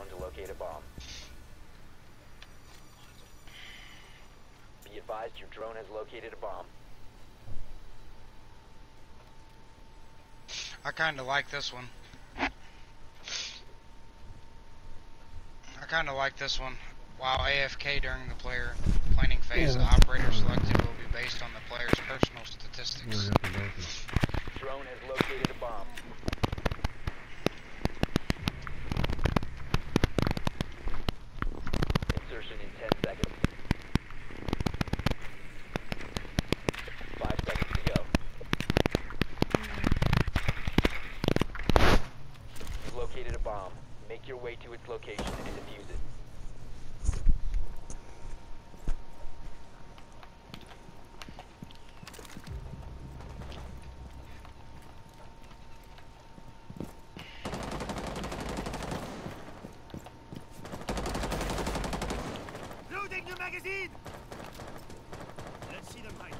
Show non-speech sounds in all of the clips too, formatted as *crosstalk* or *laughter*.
drone to locate a bomb. Be advised your drone has located a bomb. I kind of like this one. I kind of like this one. While AFK during the player planning phase, the operator selected will be based on the player's personal statistics. Drone has located a bomb. Insertion in 10 seconds. 5 seconds to go. You've located a bomb. Make your way to its location and defuse it. Loading new magazine! Let's see them hide.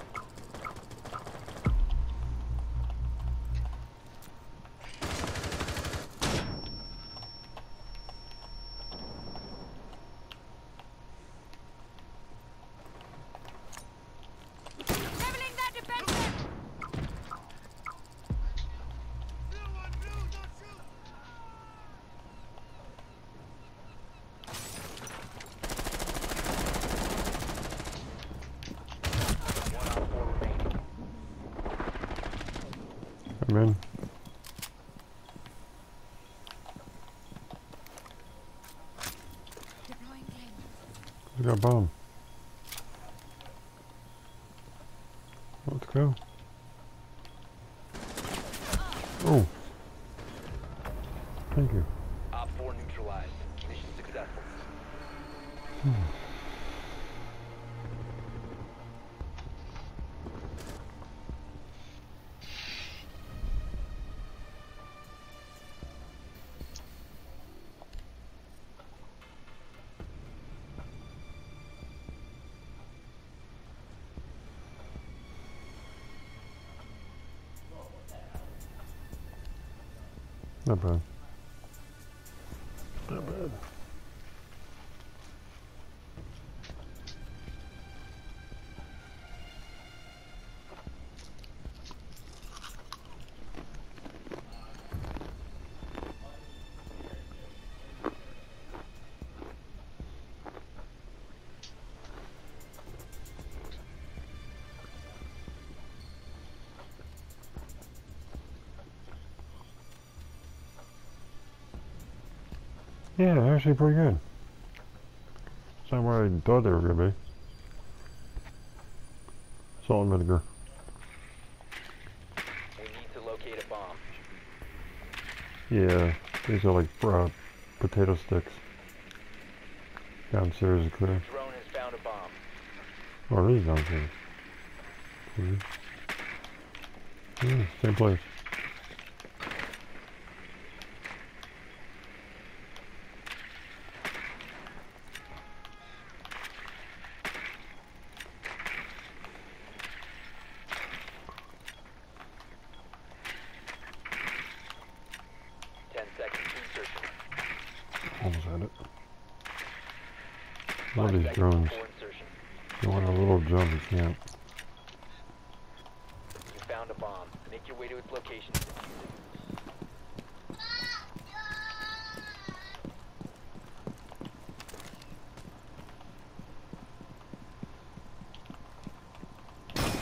Leveling that defensive! Blue on blue, don't shoot! One on four remaining. Game. We got a bomb. Let's go. Oh. Thank you. Not bad. Not bad. Yeah, actually pretty good. It's not where I thought they were gonna be. Salt and vinegar. We need to locate a bomb. Yeah, these are like uh, potato sticks. Downstairs is clear. Drone has found a bomb. Oh, it is downstairs. Mhm. Yeah, same place. Ten seconds to insertion. Almost had it. Five All these seconds drones. You want a little jump, you can't. You found a bomb. Make your way to its location and defuse it.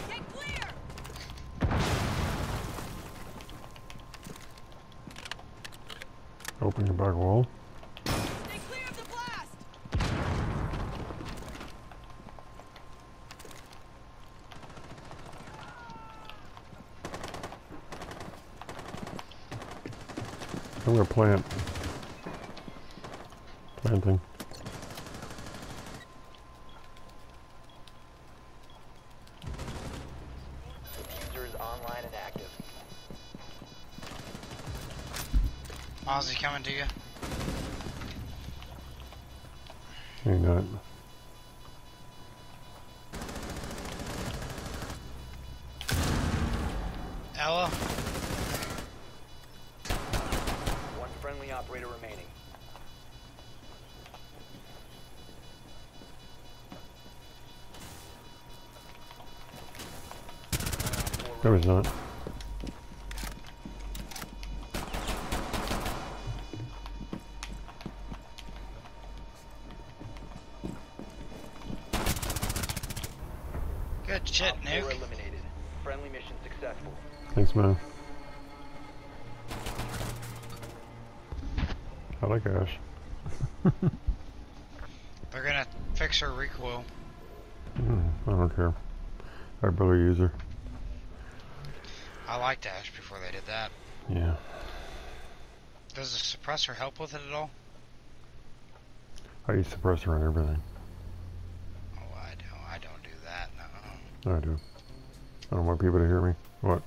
Get clear! Open your back wall. Stay clear of the blast! I'm gonna plant. Planting. Defuser online and active. Ozzy coming to you. Ain't that. No, he's not. Good shit, Op Nuke. four eliminated. Friendly mission successful. Thanks, man. I like Ash. *laughs* They're gonna fix her recoil. Mm, I don't care. I barely use her. I liked Ash before they did that. Yeah. Does the suppressor help with it at all? I use suppressor on everything. Oh, I don't. I don't do that. No. I do. I don't want people to hear me. What?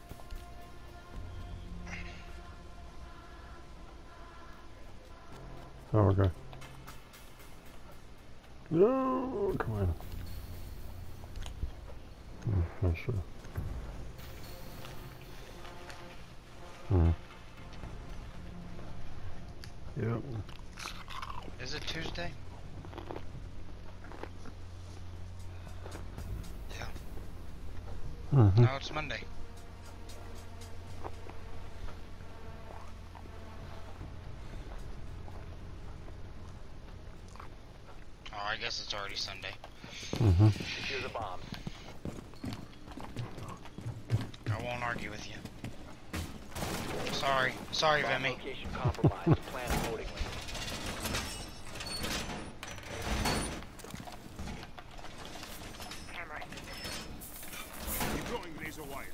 Oh, okay. No, come on. Hmm, not sure. Hmm. Yep. Is it Tuesday? Mm-hmm. No, it's Monday. Oh, I guess it's already Sunday. Mm-hmm. Secure the bombs. I won't argue with you. Sorry. Sorry, Bomb Vimy. location compromised. *laughs* Plan accordingly. Deploying laser wire.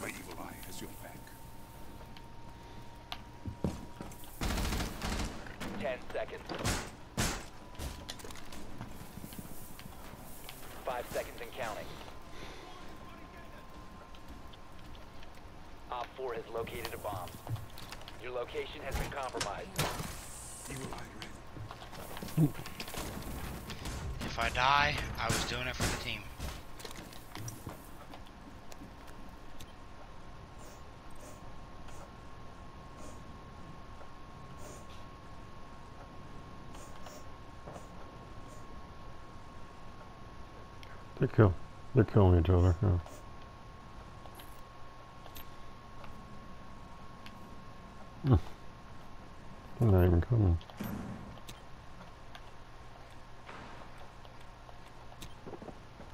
My evil eye has your back. Ten seconds. Five seconds and counting. Op 4 has located a bomb. Your location has been compromised. If I die, I was doing it for the team. They kill. They're killing each other. Yeah. *laughs* They're not even coming.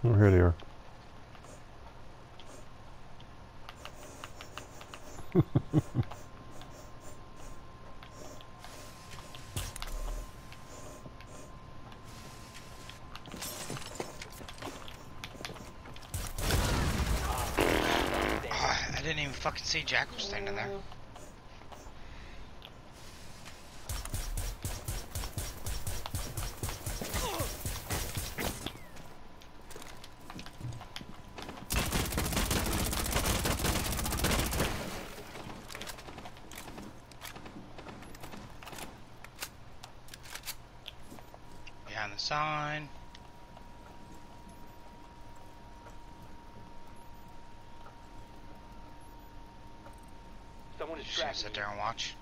Oh, here they are. *laughs* Ah, I didn't even fucking see Jackal standing there. Behind the sign. Someone is Just gonna sit there and watch.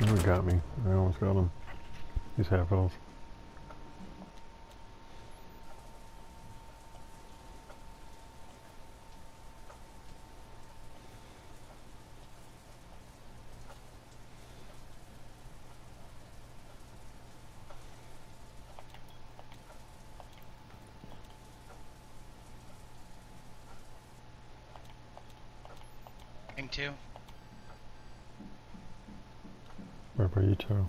He got me. I almost got him. He's half health. Thing two. Right by you too.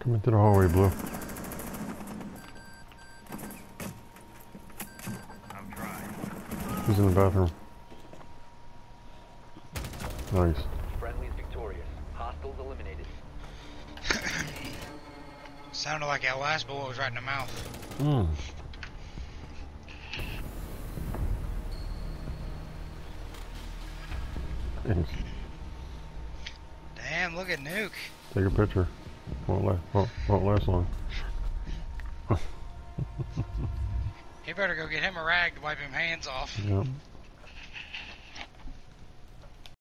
Come into the hallway, Blue. I'm trying. He's in the bathroom. Nice. Sounded like that last bullet was right in the mouth. Hmm. Damn, look at Nuke. Take a picture. Won't, la- won't, won't last long. *laughs* He better go get him a rag to wipe him hands off. Yep.